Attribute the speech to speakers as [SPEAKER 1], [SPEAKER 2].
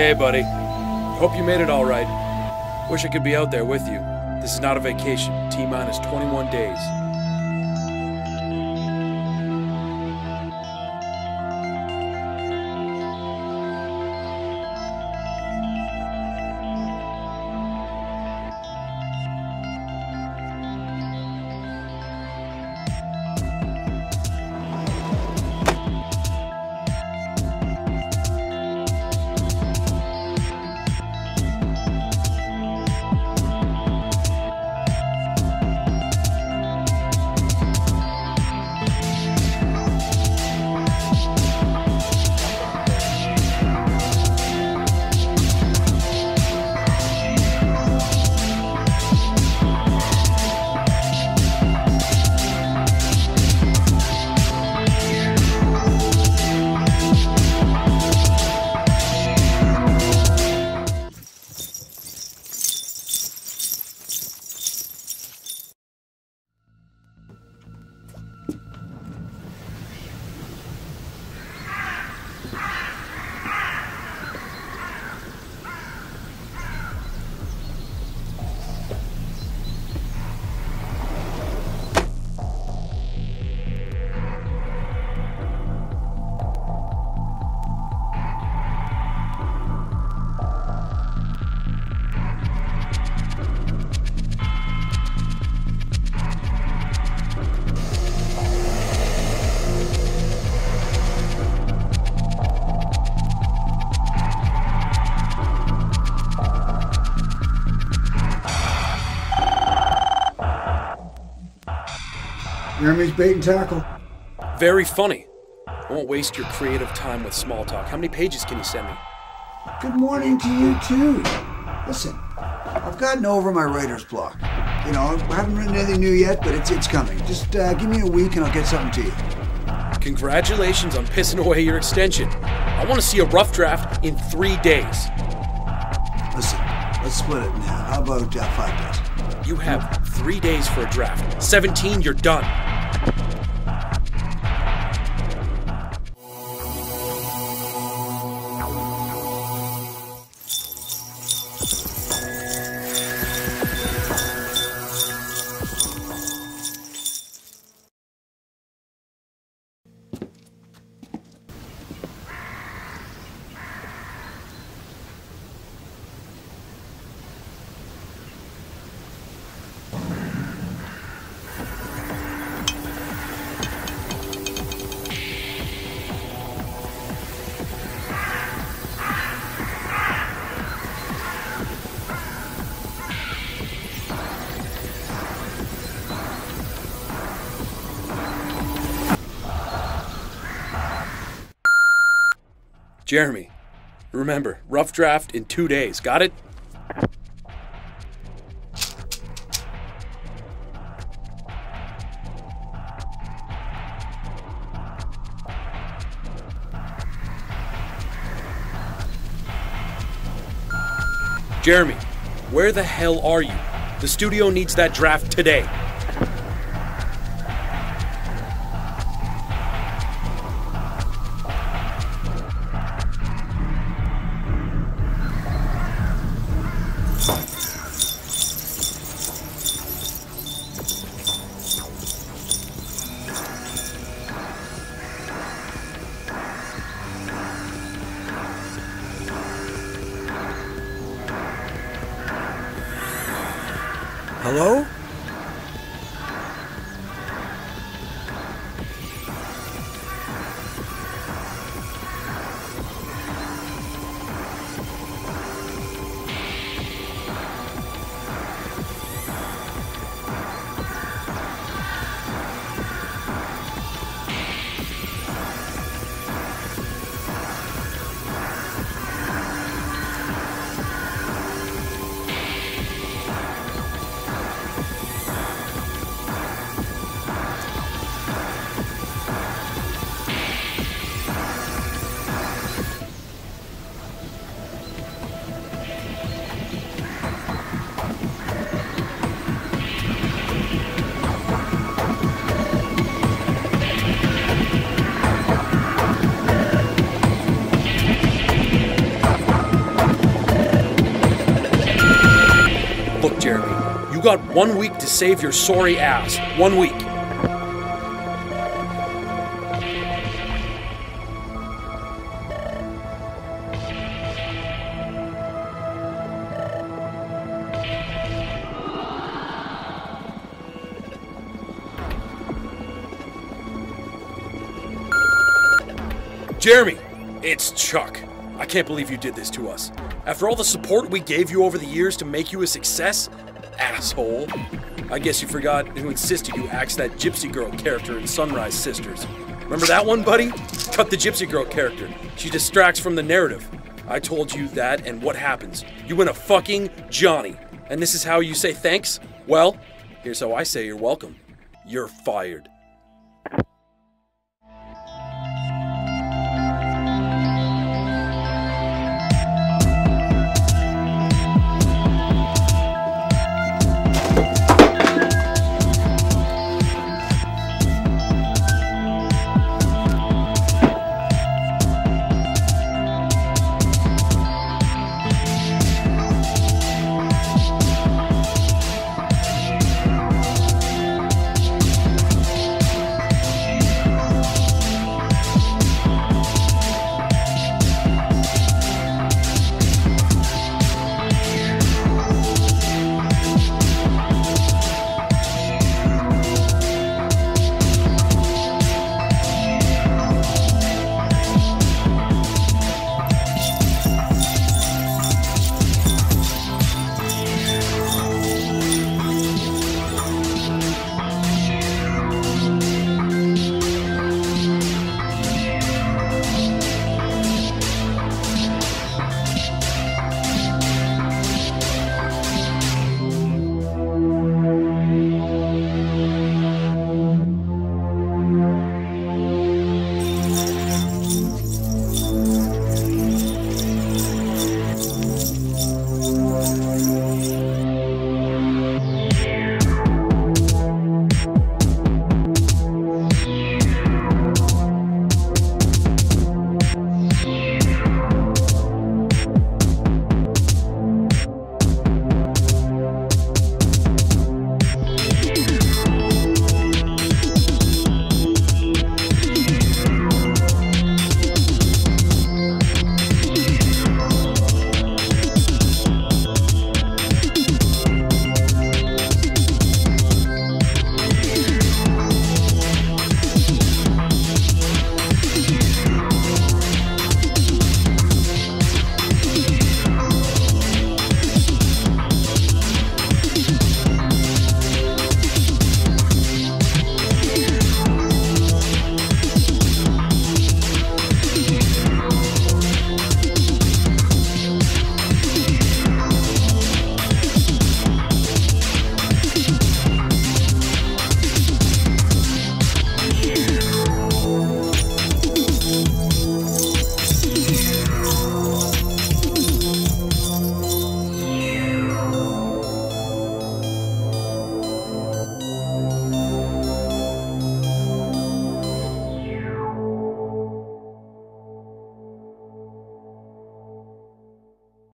[SPEAKER 1] Hey, buddy. Hope you made it all right. Wish I could be out there with you. This is not a vacation. T minus 21 days.
[SPEAKER 2] Jeremy's bait and tackle.
[SPEAKER 1] Very funny. I won't waste your creative time with small talk. How many pages can you send me?
[SPEAKER 2] Good morning to you, too. Listen, I've gotten over my writer's block. You know, I haven't written anything new yet, but it's, it's coming. Just uh, give me a week and I'll get something to you.
[SPEAKER 1] Congratulations on pissing away your extension. I want to see a rough draft in three days.
[SPEAKER 2] Listen, let's split it now. How about uh, five days?
[SPEAKER 1] You have three days for a draft. 17, you're done. Jeremy, remember, rough draft in two days. Got it? Jeremy, where the hell are you? The studio needs that draft today.
[SPEAKER 2] Hello?
[SPEAKER 1] You got one week to save your sorry ass. One week. Jeremy, it's Chuck. I can't believe you did this to us. After all the support we gave you over the years to make you a success, asshole. I guess you forgot who insisted you axe that Gypsy Girl character in Sunrise Sisters. Remember that one, buddy? Cut the Gypsy Girl character. She distracts from the narrative. I told you that, and what happens? You win a fucking Johnny. And this is how you say thanks? Well, here's how I say you're welcome. You're fired.